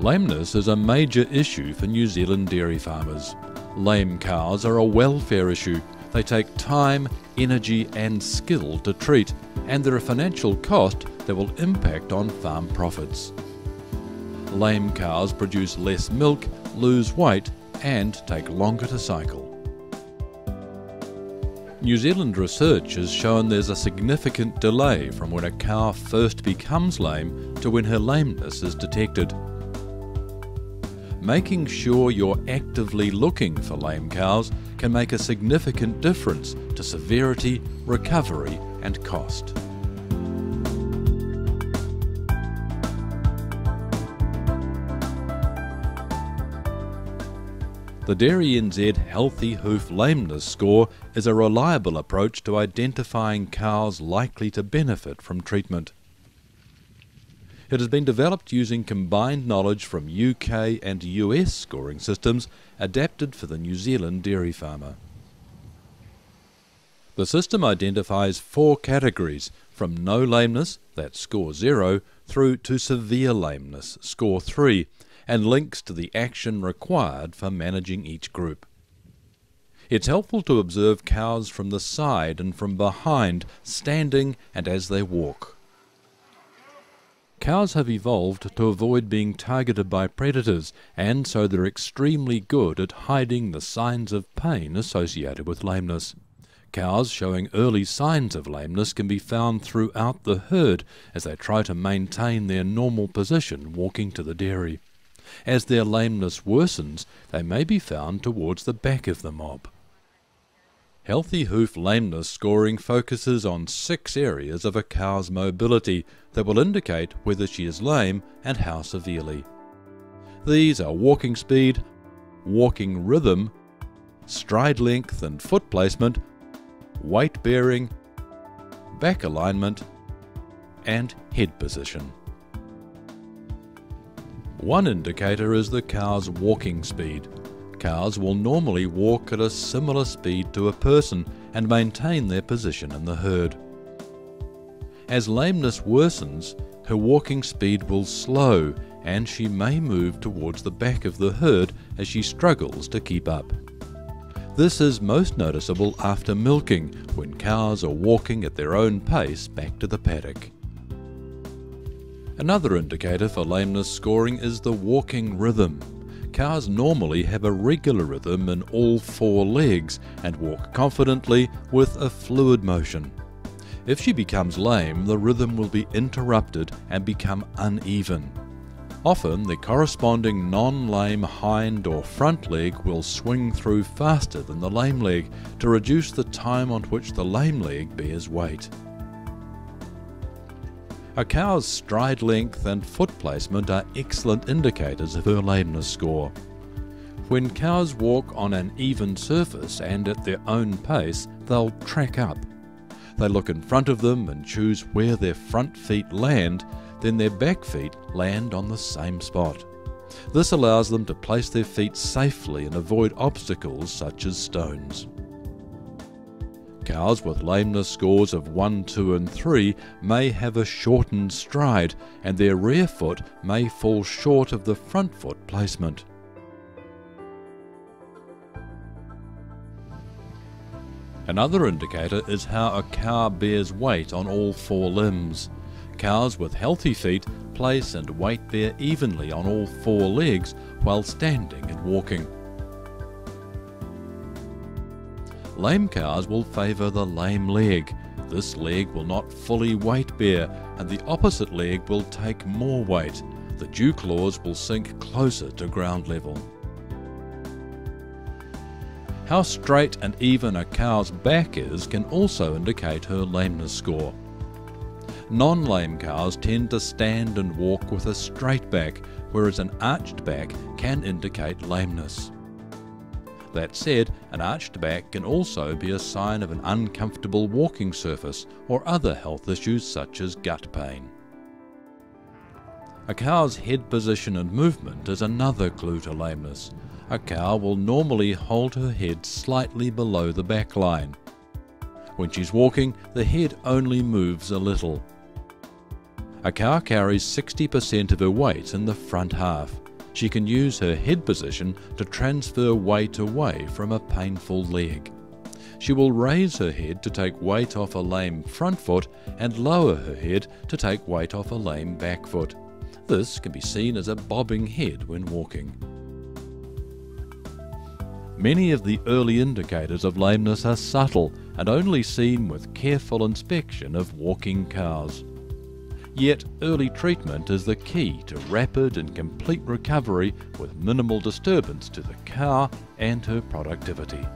Lameness is a major issue for New Zealand dairy farmers. Lame cows are a welfare issue. They take time, energy, and skill to treat, and they're a financial cost that will impact on farm profits. Lame cows produce less milk, lose weight, and take longer to cycle. New Zealand research has shown there's a significant delay from when a cow first becomes lame to when her lameness is detected. Making sure you're actively looking for lame cows can make a significant difference to severity, recovery, and cost. The DairyNZ Healthy Hoof Lameness Score is a reliable approach to identifying cows likely to benefit from treatment. It has been developed using combined knowledge from UK and US scoring systems adapted for the New Zealand dairy farmer. The system identifies four categories from no lameness, that's score 0, through to severe lameness, score 3, and links to the action required for managing each group. It's helpful to observe cows from the side and from behind, standing and as they walk. Cows have evolved to avoid being targeted by predators, and so they're extremely good at hiding the signs of pain associated with lameness. Cows showing early signs of lameness can be found throughout the herd as they try to maintain their normal position walking to the dairy. As their lameness worsens, they may be found towards the back of the mob. Healthy hoof lameness scoring focuses on six areas of a cow's mobility that will indicate whether she is lame and how severely. These are walking speed, walking rhythm, stride length and foot placement, weight bearing, back alignment, and head position. One indicator is the cow's walking speed. Cows will normally walk at a similar speed to a person and maintain their position in the herd. As lameness worsens, her walking speed will slow and she may move towards the back of the herd as she struggles to keep up. This is most noticeable after milking, when cows are walking at their own pace back to the paddock. Another indicator for lameness scoring is the walking rhythm. Cows normally have a regular rhythm in all four legs and walk confidently with a fluid motion. If she becomes lame, the rhythm will be interrupted and become uneven. Often, the corresponding non lame hind or front leg will swing through faster than the lame leg to reduce the time on which the lame leg bears weight. A cow's stride length and foot placement are excellent indicators of her lameness score. When cows walk on an even surface and at their own pace, they'll track up. They look in front of them and choose where their front feet land, then their back feet land on the same spot. This allows them to place their feet safely and avoid obstacles such as stones. Cows with lameness scores of 1, 2, and 3 may have a shortened stride, and their rear foot may fall short of the front foot placement. Another indicator is how a cow bears weight on all four limbs. Cows with healthy feet place and weight bear evenly on all four legs while standing and walking. Lame cows will favour the lame leg. This leg will not fully weight bear, and the opposite leg will take more weight. The dew claws will sink closer to ground level. How straight and even a cow's back is can also indicate her lameness score. Non lame cows tend to stand and walk with a straight back, whereas an arched back can indicate lameness. That said, an arched back can also be a sign of an uncomfortable walking surface or other health issues such as gut pain. A cow's head position and movement is another clue to lameness. A cow will normally hold her head slightly below the back line. When she's walking, the head only moves a little. A cow carries 60% of her weight in the front half. She can use her head position to transfer weight away from a painful leg. She will raise her head to take weight off a lame front foot and lower her head to take weight off a lame back foot. This can be seen as a bobbing head when walking. Many of the early indicators of lameness are subtle and only seen with careful inspection of walking cars. Yet early treatment is the key to rapid and complete recovery with minimal disturbance to the car and her productivity.